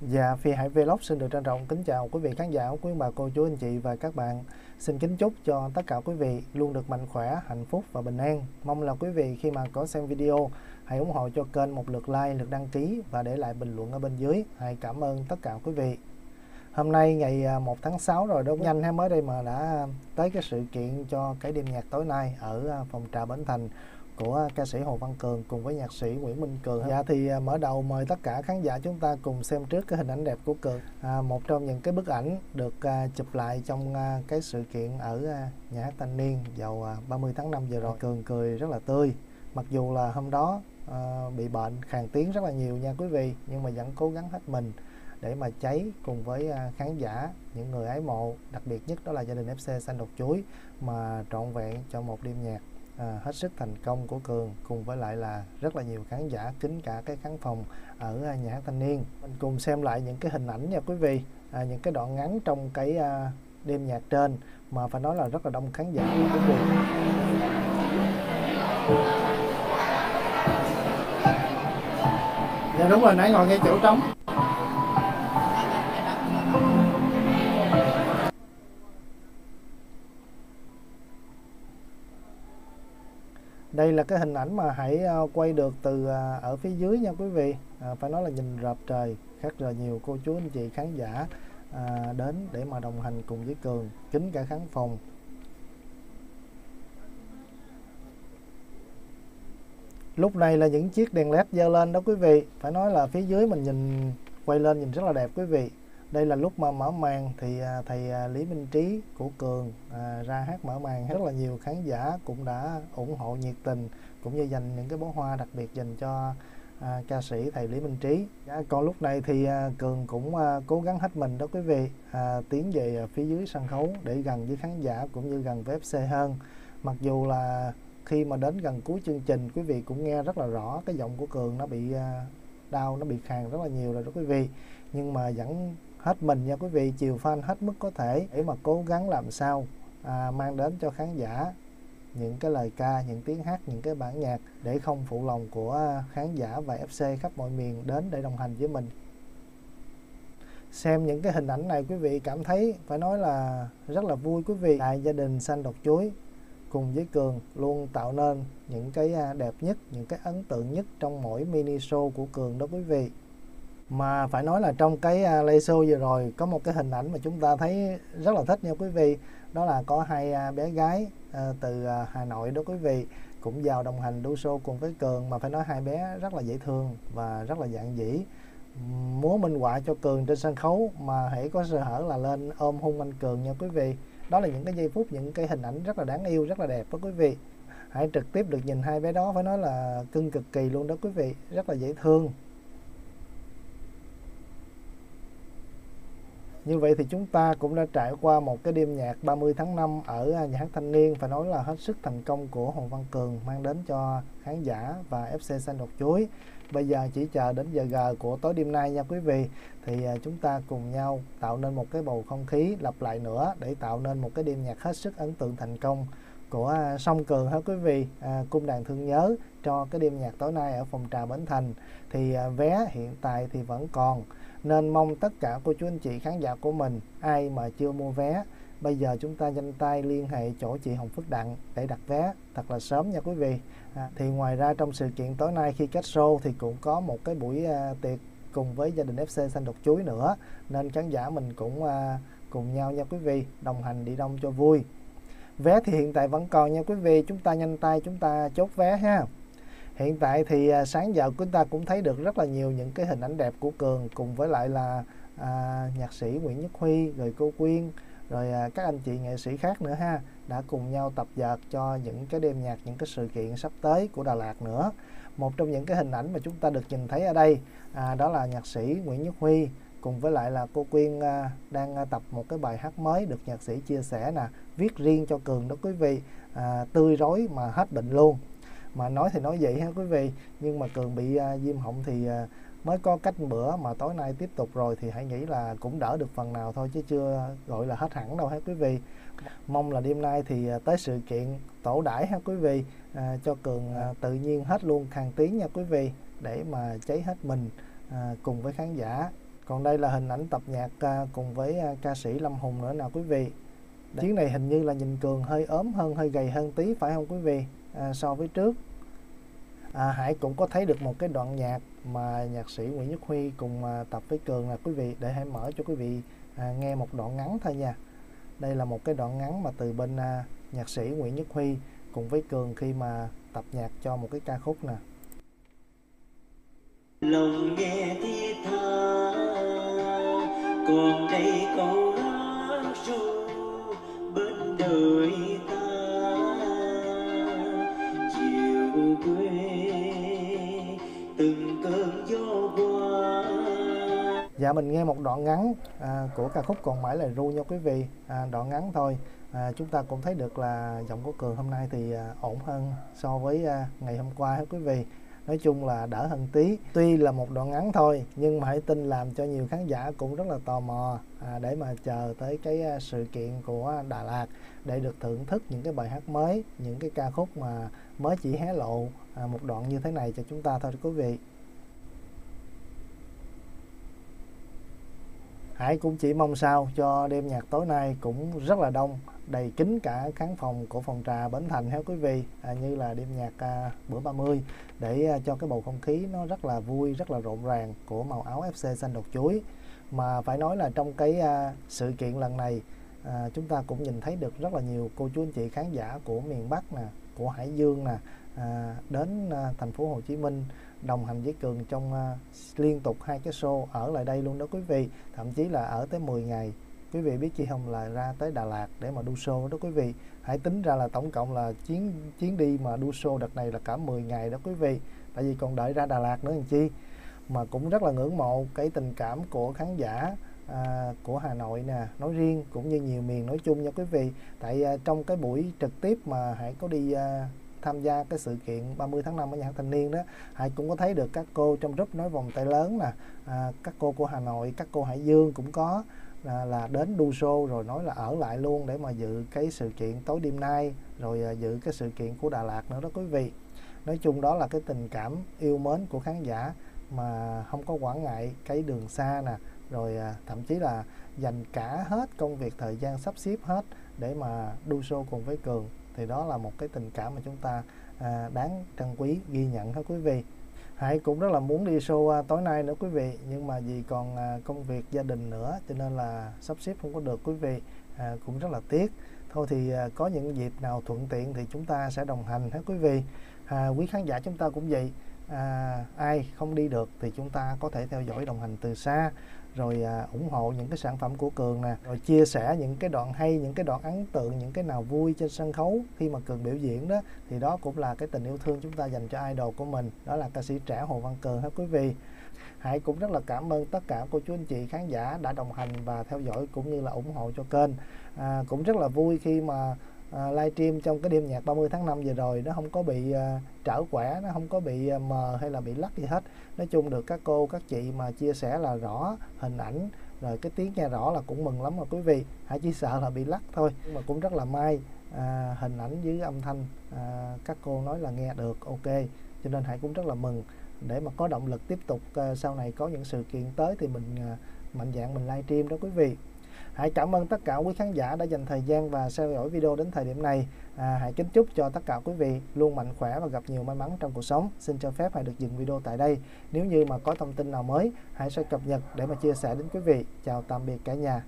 Dạ, Phi Hải Vlog xin được trân trọng kính chào quý vị khán giả, quý bà cô chú anh chị và các bạn. Xin kính chúc cho tất cả quý vị luôn được mạnh khỏe, hạnh phúc và bình an. Mong là quý vị khi mà có xem video hãy ủng hộ cho kênh một lượt like, lượt đăng ký và để lại bình luận ở bên dưới. Hãy cảm ơn tất cả quý vị. Hôm nay ngày à, 1 tháng 6 rồi đó, nhanh hay mới đây mà đã tới cái sự kiện cho cái đêm nhạc tối nay ở à, phòng trà Bến Thành của ca sĩ Hồ Văn Cường cùng với nhạc sĩ Nguyễn Minh Cường. Dạ thì à, mở đầu mời tất cả khán giả chúng ta cùng xem trước cái hình ảnh đẹp của Cường. À, một trong những cái bức ảnh được à, chụp lại trong à, cái sự kiện ở à, nhà hát thanh niên vào à, 30 tháng 5 vừa rồi. Cường cười rất là tươi. Mặc dù là hôm đó à, bị bệnh khàn tiếng rất là nhiều nha quý vị nhưng mà vẫn cố gắng hết mình để mà cháy cùng với à, khán giả những người ái mộ đặc biệt nhất đó là gia đình FC xanh độc chuối mà trọn vẹn cho một đêm nhạc à, hết sức thành công của Cường cùng với lại là rất là nhiều khán giả kính cả cái khán phòng ở à, nhà hát thanh niên. Mình cùng xem lại những cái hình ảnh nha quý vị à, những cái đoạn ngắn trong cái à, đêm nhạc trên mà phải nói là rất là đông khán giả quý vị. Dạ đúng rồi nãy ngồi ngay chỗ trống. Đây là cái hình ảnh mà hãy ờ, quay được từ ờ, ở phía dưới nha quý vị. À, phải nói là nhìn rợp trời khác rất nhiều. Cô chú anh chị khán giả à, đến để mà đồng hành cùng với cường kính cả khán phòng. Lúc này là những chiếc đèn led dơ lên đó quý vị. Phải nói là phía dưới mình nhìn quay lên nhìn rất là đẹp quý vị đây là lúc mà mở màn thì à, thầy à, Lý Minh Trí của Cường à, ra hát mở màn. Rất là nhiều khán giả cũng đã ủng hộ nhiệt tình cũng như dành những cái bó hoa đặc biệt dành cho à, ca sĩ thầy Lý Minh Trí. À, còn lúc này thì à, Cường cũng à, cố gắng hết mình đó quý vị à, tiến về phía dưới sân khấu để gần với khán giả cũng như gần với FC hơn. Mặc dù là khi mà đến gần cuối chương trình quý vị cũng nghe rất là rõ cái giọng của Cường nó bị à, đau nó bị khàn rất là nhiều rồi đó quý vị. Nhưng mà vẫn hết mình nha quý vị chiều fan hết mức có thể để mà cố gắng làm sao à, mang đến cho khán giả những cái lời ca những tiếng hát những cái bản nhạc để không phụ lòng của khán giả và FC khắp mọi miền đến để đồng hành với mình. Xem những cái hình ảnh này quý vị cảm thấy phải nói là rất là vui quý vị. Đại gia đình xanh độc chuối cùng với Cường luôn tạo nên những cái à, đẹp nhất những cái ấn tượng nhất trong mỗi mini show của Cường đó quý vị mà phải nói là trong cái uh, show vừa rồi có một cái hình ảnh mà chúng ta thấy rất là thích nha quý vị. Đó là có hai uh, bé gái uh, từ uh, Hà Nội đó quý vị cũng vào đồng hành đu show cùng với Cường. Mà phải nói hai bé rất là dễ thương và rất là dạng dĩ. Múa minh họa cho Cường trên sân khấu mà hãy có sơ hở là lên ôm hung anh Cường nha quý vị. Đó là những cái giây phút những cái hình ảnh rất là đáng yêu rất là đẹp đó quý vị. Hãy trực tiếp được nhìn hai bé đó phải nói là cưng cực kỳ luôn đó quý vị. Rất là dễ thương. Như vậy thì chúng ta cũng đã trải qua một cái đêm nhạc 30 tháng 5 ở nhà hát thanh niên phải nói là hết sức thành công của Hồ Văn Cường mang đến cho khán giả và FC Xanh Độc Chuối. Bây giờ chỉ chờ đến giờ G của tối đêm nay nha quý vị. Thì à, chúng ta cùng nhau tạo nên một cái bầu không khí lặp lại nữa để tạo nên một cái đêm nhạc hết sức ấn tượng thành công của à, Song Cường hả quý vị. À, cung đàn thương nhớ cho cái đêm nhạc tối nay ở phòng trà Bến Thành. Thì à, vé hiện tại thì vẫn còn nên mong tất cả cô chú anh chị khán giả của mình ai mà chưa mua vé bây giờ chúng ta nhanh tay liên hệ chỗ chị Hồng Phước Đặng để đặt vé. Thật là sớm nha quý vị. À, thì ngoài ra trong sự kiện tối nay khi kết show thì cũng có một cái buổi à, tiệc cùng với gia đình FC xanh độc chuối nữa. Nên khán giả mình cũng à, cùng nhau nha quý vị đồng hành đi đông cho vui. Vé thì hiện tại vẫn còn nha quý vị. Chúng ta nhanh tay chúng ta chốt vé ha hiện tại thì à, sáng giờ chúng ta cũng thấy được rất là nhiều những cái hình ảnh đẹp của cường cùng với lại là à, nhạc sĩ nguyễn nhất huy rồi cô quyên rồi à, các anh chị nghệ sĩ khác nữa ha đã cùng nhau tập dợt cho những cái đêm nhạc những cái sự kiện sắp tới của đà lạt nữa. Một trong những cái hình ảnh mà chúng ta được nhìn thấy ở đây à, đó là nhạc sĩ nguyễn nhất huy cùng với lại là cô quyên à, đang à, tập một cái bài hát mới được nhạc sĩ chia sẻ nè viết riêng cho cường đó quý vị à, tươi rối mà hết bệnh luôn mà nói thì nói vậy ha quý vị. Nhưng mà cường bị uh, viêm họng thì uh, mới có cách bữa mà tối nay tiếp tục rồi thì hãy nghĩ là cũng đỡ được phần nào thôi chứ chưa gọi là hết hẳn đâu ha quý vị. Mong là đêm nay thì uh, tới sự kiện tổ đãi ha quý vị uh, cho cường uh, tự nhiên hết luôn khàn tiếng nha quý vị để mà cháy hết mình uh, cùng với khán giả. Còn đây là hình ảnh tập nhạc à, cùng với à, ca sĩ Lâm Hùng nữa nào quý vị. Chuyến này hình như là nhìn Cường hơi ốm hơn hơi gầy hơn tí phải không quý vị à, so với trước. À, Hải cũng có thấy được một cái đoạn nhạc mà nhạc sĩ Nguyễn Nhất Huy cùng à, tập với Cường là quý vị để hãy mở cho quý vị à, nghe một đoạn ngắn thôi nha. Đây là một cái đoạn ngắn mà từ bên à, nhạc sĩ Nguyễn Nhất Huy cùng với Cường khi mà tập nhạc cho một cái ca khúc nè. Lòng nghe Dạ mình nghe một đoạn ngắn à, của ca khúc còn mãi là ru nha quý vị. À, đoạn ngắn thôi. À, chúng ta cũng thấy được là giọng của cường hôm nay thì à, ổn hơn so với à, ngày hôm qua hết quý vị. Nói chung là đỡ hơn tí. Tuy là một đoạn ngắn thôi nhưng mà hãy tin làm cho nhiều khán giả cũng rất là tò mò à, để mà chờ tới cái à, sự kiện của Đà Lạt để được thưởng thức những cái bài hát mới những cái ca khúc mà mới chỉ hé lộ à, một đoạn như thế này cho chúng ta thôi quý vị. Hải cũng chỉ mong sao cho đêm nhạc tối nay cũng rất là đông đầy kín cả khán phòng của phòng trà Bến Thành theo quý vị. À, như là đêm nhạc à, bữa 30 để à, cho cái bầu không khí nó rất là vui rất là rộn ràng của màu áo FC xanh đột chuối. Mà phải nói là trong cái à, sự kiện lần này à, chúng ta cũng nhìn thấy được rất là nhiều cô chú anh chị khán giả của miền Bắc nè của Hải Dương nè à, đến à, thành phố Hồ Chí Minh đồng hành với Cường trong uh, liên tục hai cái show ở lại đây luôn đó quý vị. Thậm chí là ở tới 10 ngày. Quý vị biết chi không là ra tới Đà Lạt để mà đu show đó quý vị. Hãy tính ra là tổng cộng là chuyến chuyến đi mà đu show đợt này là cả 10 ngày đó quý vị. Tại vì còn đợi ra Đà Lạt nữa làm chi? Mà cũng rất là ngưỡng mộ cái tình cảm của khán giả à, của Hà Nội nè nói riêng cũng như nhiều miền nói chung nha quý vị. Tại à, trong cái buổi trực tiếp mà hãy có đi à, tham gia cái sự kiện 30 tháng 5 ở nhà hát thanh niên đó. Hải cũng có thấy được các cô trong group nói vòng tay lớn nè. À, các cô của Hà Nội các cô Hải Dương cũng có là, là đến đu show rồi nói là ở lại luôn để mà dự cái sự kiện tối đêm nay rồi à, dự cái sự kiện của Đà Lạt nữa đó quý vị. Nói chung đó là cái tình cảm yêu mến của khán giả mà không có quản ngại cái đường xa nè. Rồi à, thậm chí là dành cả hết công việc thời gian sắp xếp hết để mà đu show cùng với cường thì đó là một cái tình cảm mà chúng ta à, đáng trân quý ghi nhận thưa quý vị. Hải cũng rất là muốn đi show à, tối nay nữa quý vị nhưng mà vì còn à, công việc gia đình nữa cho nên là sắp xếp không có được quý vị à, cũng rất là tiếc. Thôi thì à, có những dịp nào thuận tiện thì chúng ta sẽ đồng hành hết quý vị. À, quý khán giả chúng ta cũng vậy. À, ai không đi được thì chúng ta có thể theo dõi đồng hành từ xa rồi à, ủng hộ những cái sản phẩm của cường nè rồi chia sẻ những cái đoạn hay những cái đoạn ấn tượng những cái nào vui trên sân khấu khi mà cường biểu diễn đó thì đó cũng là cái tình yêu thương chúng ta dành cho idol của mình đó là ca sĩ trẻ hồ văn cường hết quý vị. Hải cũng rất là cảm ơn tất cả cô chú anh chị khán giả đã đồng hành và theo dõi cũng như là ủng hộ cho kênh. À, cũng rất là vui khi mà À, live livestream trong cái đêm nhạc 30 tháng 5 vừa rồi nó không có bị à, uh, trở quẻ nó không có bị uh, mờ hay là bị lắc gì hết. Nói chung được các cô các chị mà chia sẻ là rõ hình ảnh rồi cái tiếng nghe rõ là cũng mừng lắm mà quý vị. Hãy chỉ sợ là bị lắc thôi. Nhưng mà cũng rất là may à, hình ảnh với âm thanh à, các cô nói là nghe được ok. Cho nên hãy cũng rất là mừng. Để mà có động lực tiếp tục à, sau này có những sự kiện tới thì mình à, mạnh dạng mình livestream đó quý vị. Hãy cảm ơn tất cả quý khán giả đã dành thời gian và theo dõi video đến thời điểm này. À, hãy kính chúc cho tất cả quý vị luôn mạnh khỏe và gặp nhiều may mắn trong cuộc sống. Xin cho phép hãy được dừng video tại đây. Nếu như mà có thông tin nào mới, hãy sẽ cập nhật để mà chia sẻ đến quý vị. Chào tạm biệt cả nhà.